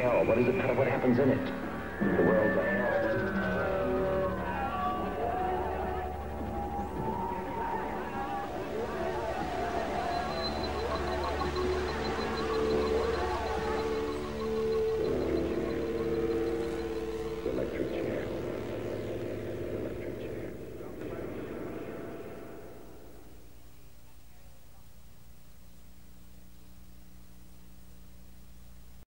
hell. What is it? What happens in it? The world's a hell.